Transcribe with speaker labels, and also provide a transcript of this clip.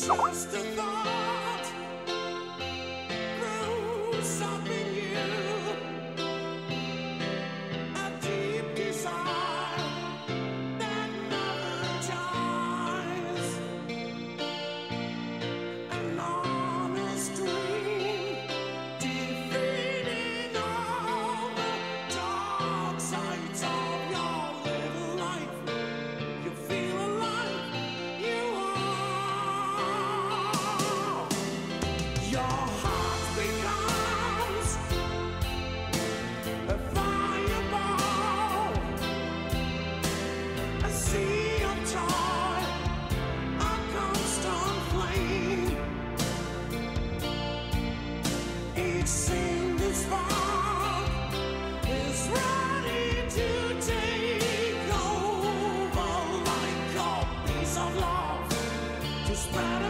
Speaker 1: Just a thought to